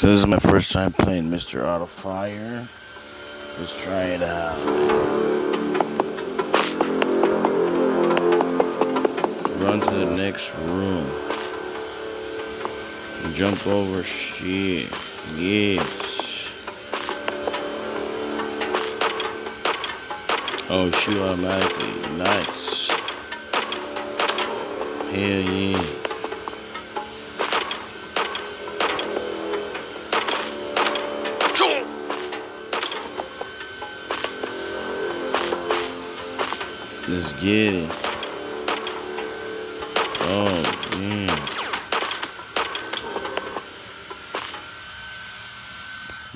So this is my first time playing Mr. Auto Fire. Let's try it out. Run to the next room. Jump over shit. Yes. Oh, shoot automatically. Nice. Hell yeah. Get it. Oh, man.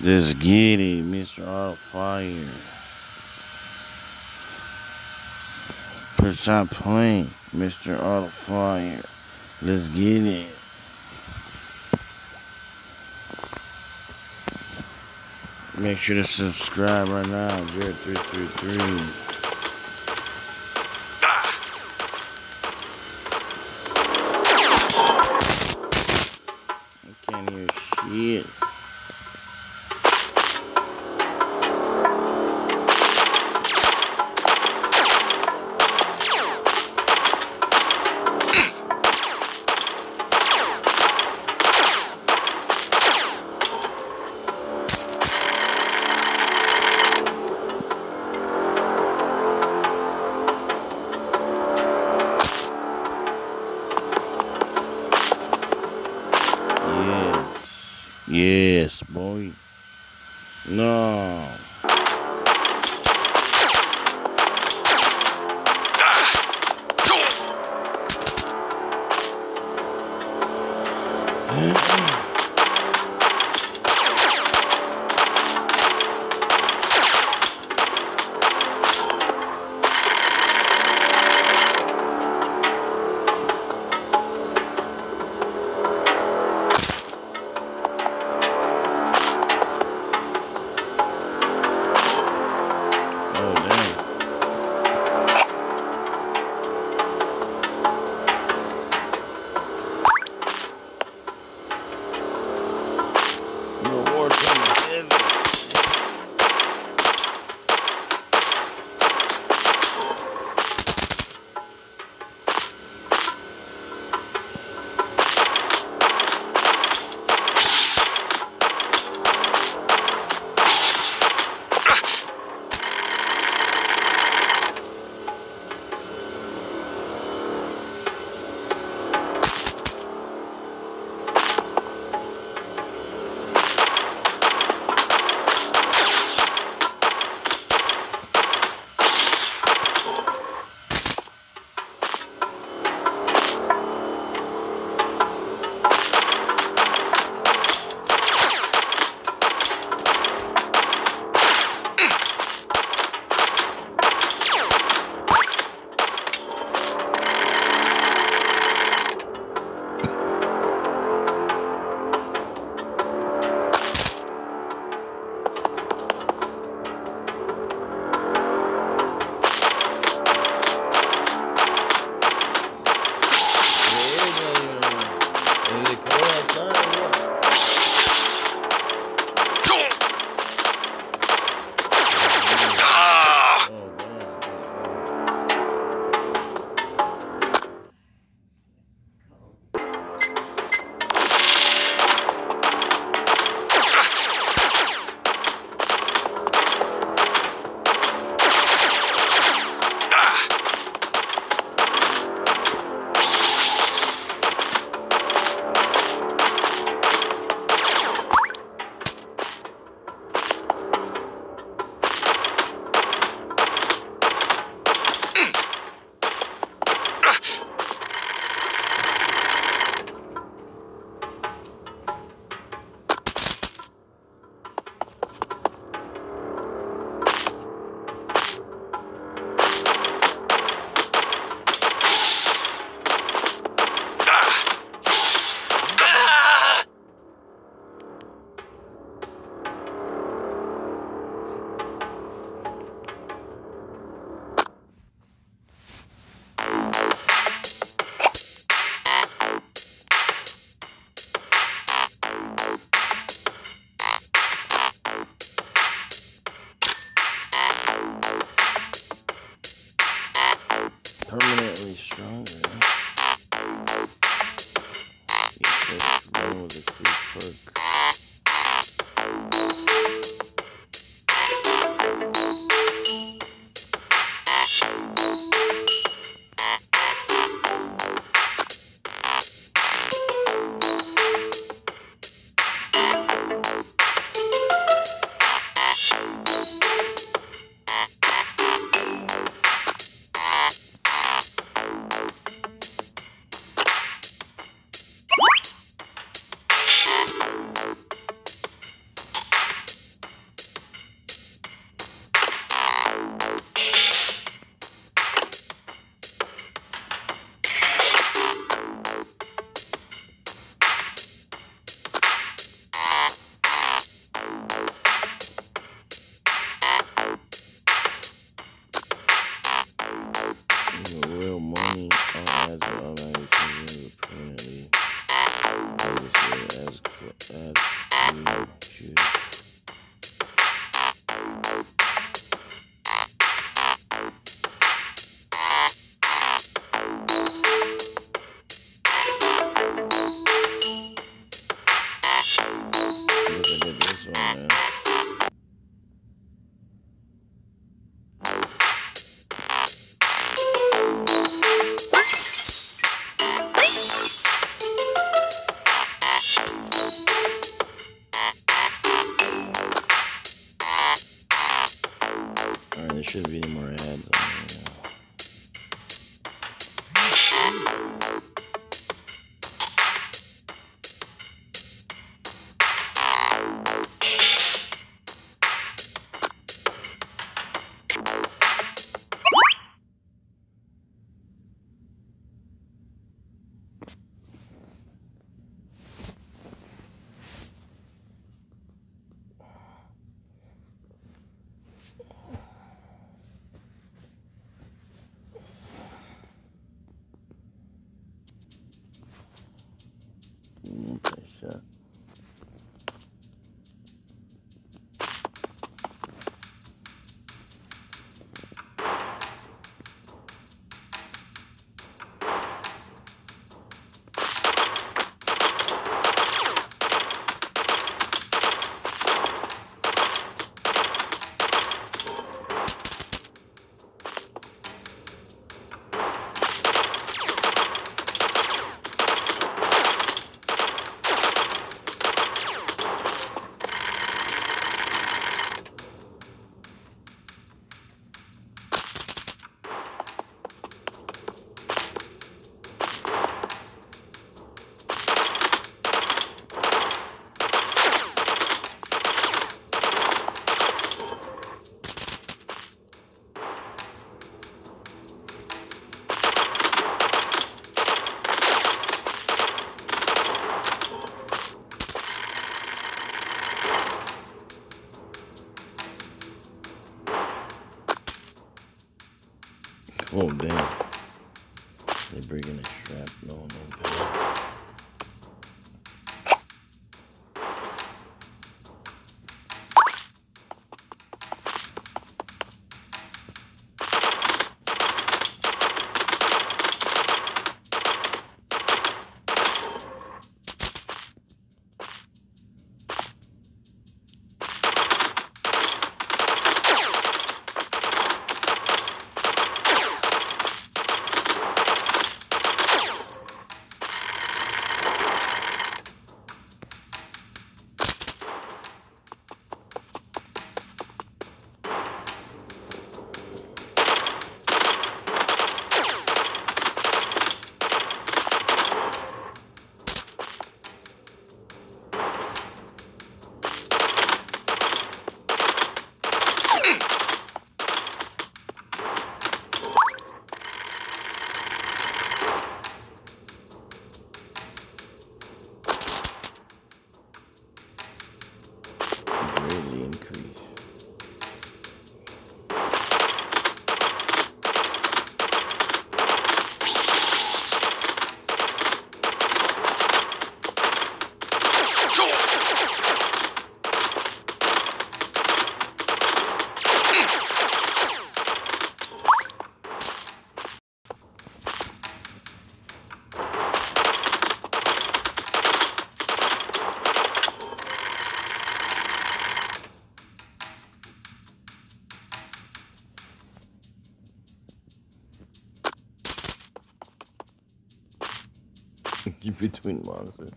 Let's get it, Mr. Auto Fire. First time playing Mr. Auto Fire. Let's get it. Make sure to subscribe right now, Jarred333. permanently stronger. You Equals run with a free perk. Should be any more ads on damn. Keep between monsters.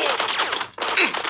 Hum.